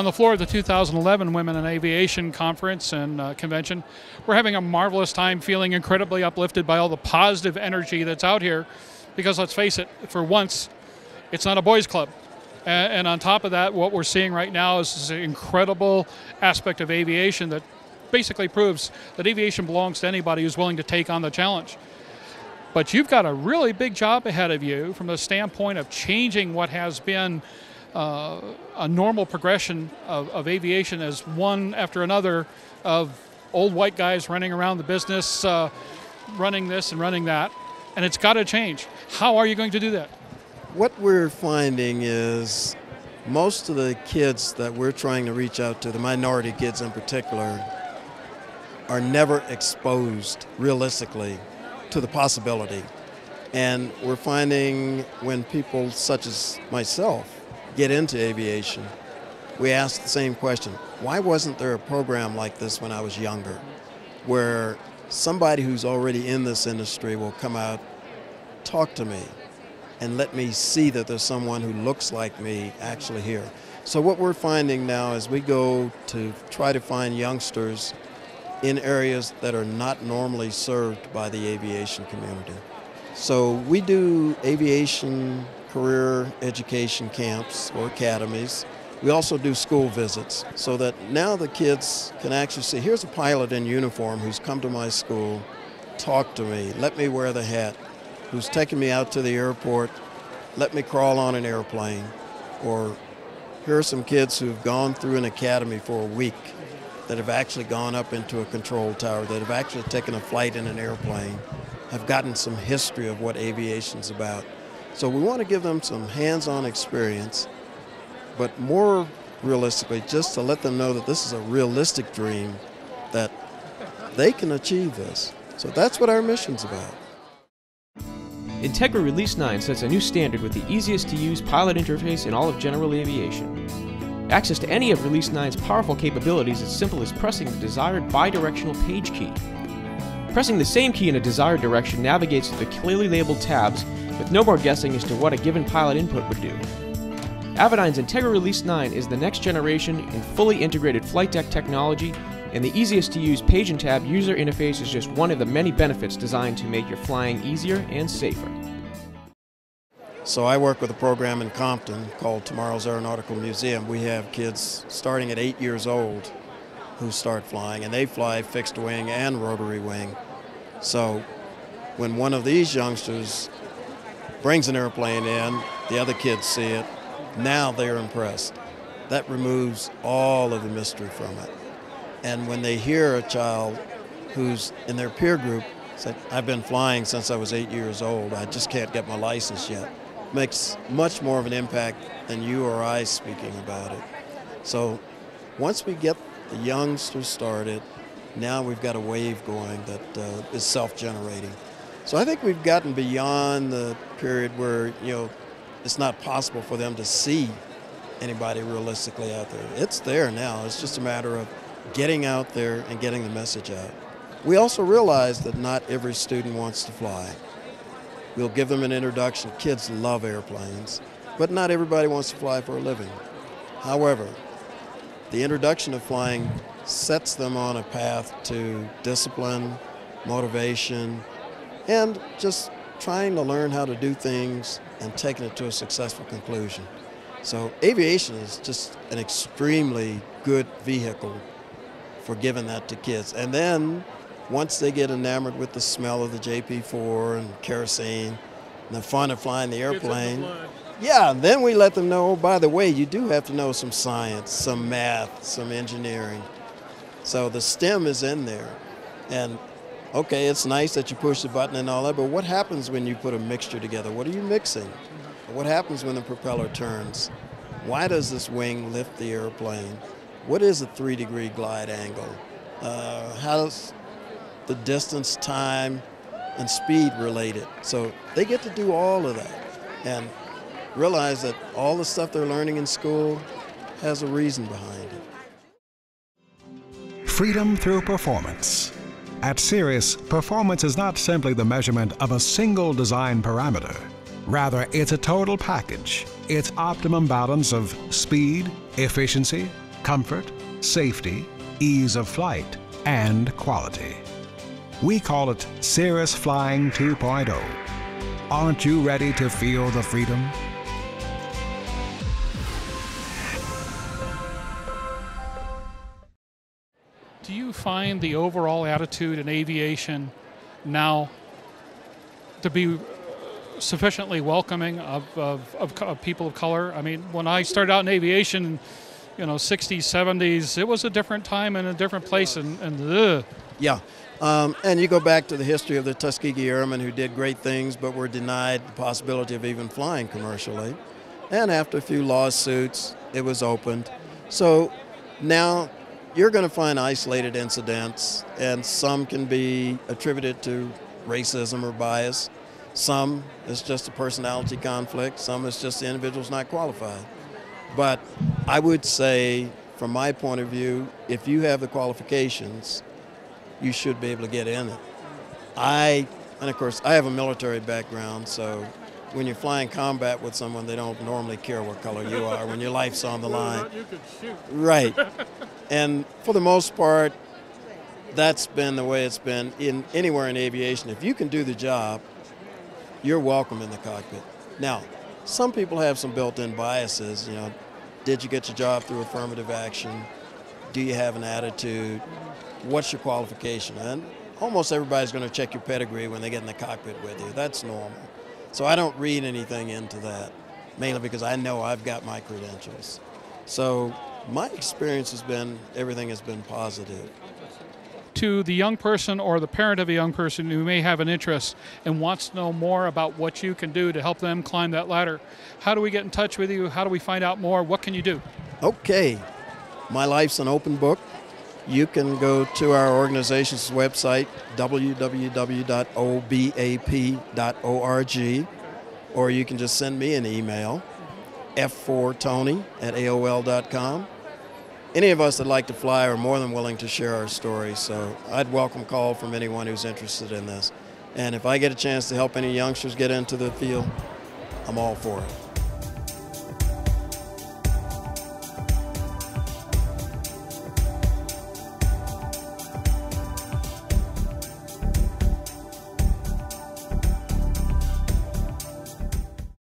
on the floor of the 2011 Women in Aviation Conference and uh, Convention. We're having a marvelous time, feeling incredibly uplifted by all the positive energy that's out here. Because let's face it, for once, it's not a boys' club. And, and on top of that, what we're seeing right now is this incredible aspect of aviation that basically proves that aviation belongs to anybody who's willing to take on the challenge. But you've got a really big job ahead of you from the standpoint of changing what has been uh, a normal progression of, of, aviation as one after another of old white guys running around the business, uh, running this and running that. And it's got to change. How are you going to do that? What we're finding is most of the kids that we're trying to reach out to, the minority kids in particular, are never exposed realistically to the possibility. And we're finding when people such as myself get into aviation, we ask the same question why wasn't there a program like this when I was younger? Where somebody who's already in this industry will come out, talk to me, and let me see that there's someone who looks like me actually here. So, what we're finding now is we go to try to find youngsters in areas that are not normally served by the aviation community. So we do aviation career education camps or academies. We also do school visits so that now the kids can actually see here's a pilot in uniform who's come to my school, talk to me, let me wear the hat, who's taken me out to the airport, let me crawl on an airplane. Or here are some kids who've gone through an academy for a week that have actually gone up into a control tower, that have actually taken a flight in an airplane, have gotten some history of what aviation's about. So we want to give them some hands-on experience, but more realistically, just to let them know that this is a realistic dream, that they can achieve this. So that's what our mission's about. Entegra Release 9 sets a new standard with the easiest to use pilot interface in all of general aviation. Access to any of Release 9's powerful capabilities is simple as pressing the desired bidirectional page key. Pressing the same key in a desired direction navigates to the clearly labeled tabs with no more guessing as to what a given pilot input would do. Avidyne's Entegra Release 9 is the next generation in fully integrated flight deck technology, and the easiest to use page and tab user interface is just one of the many benefits designed to make your flying easier and safer. So I work with a program in Compton called Tomorrow's Aeronautical Museum. We have kids starting at eight years old who start flying, and they fly fixed wing and rotary wing. So when one of these youngsters brings an airplane in, the other kids see it, now they're impressed. That removes all of the mystery from it. And when they hear a child who's in their peer group say, I've been flying since I was eight years old, I just can't get my license yet makes much more of an impact than you or I speaking about it. So once we get the youngsters started, now we've got a wave going that uh, is self-generating. So I think we've gotten beyond the period where you know it's not possible for them to see anybody realistically out there. It's there now. It's just a matter of getting out there and getting the message out. We also realize that not every student wants to fly. We'll give them an introduction. Kids love airplanes, but not everybody wants to fly for a living. However, the introduction of flying sets them on a path to discipline, motivation, and just trying to learn how to do things and taking it to a successful conclusion. So aviation is just an extremely good vehicle for giving that to kids. And then once they get enamored with the smell of the JP4 and kerosene and the fun of flying the airplane, yeah, then we let them know, oh, by the way, you do have to know some science, some math, some engineering. So the STEM is in there. And okay, it's nice that you push the button and all that, but what happens when you put a mixture together? What are you mixing? What happens when the propeller turns? Why does this wing lift the airplane? What is a three degree glide angle? Uh, how does the distance, time, and speed related. So they get to do all of that and realize that all the stuff they're learning in school has a reason behind it. Freedom through performance. At Cirrus, performance is not simply the measurement of a single design parameter. Rather, it's a total package. It's optimum balance of speed, efficiency, comfort, safety, ease of flight, and quality. We call it Cirrus Flying 2.0. Aren't you ready to feel the freedom? Do you find the overall attitude in aviation now to be sufficiently welcoming of, of, of, of people of color? I mean, when I started out in aviation, you know, 60s, 70s, it was a different time and a different place, and, and ugh. Yeah. Um, and you go back to the history of the Tuskegee Airmen who did great things but were denied the possibility of even flying commercially. And after a few lawsuits, it was opened. So now you're going to find isolated incidents, and some can be attributed to racism or bias. Some is just a personality conflict. Some is just the individual's not qualified. But I would say, from my point of view, if you have the qualifications, you should be able to get in it. I, and of course, I have a military background, so when you're flying combat with someone, they don't normally care what color you are when your life's on the line. Right. And for the most part, that's been the way it's been in anywhere in aviation. If you can do the job, you're welcome in the cockpit. Now, some people have some built-in biases. You know, did you get your job through affirmative action? Do you have an attitude? What's your qualification? And almost everybody's going to check your pedigree when they get in the cockpit with you. That's normal. So I don't read anything into that, mainly because I know I've got my credentials. So my experience has been everything has been positive. to the young person or the parent of a young person who may have an interest and wants to know more about what you can do to help them climb that ladder, how do we get in touch with you? How do we find out more? What can you do? Okay, my life's an open book. You can go to our organization's website, www.obap.org, or you can just send me an email, f4tony at aol.com. Any of us that like to fly are more than willing to share our stories, so I'd welcome call from anyone who's interested in this. And if I get a chance to help any youngsters get into the field, I'm all for it.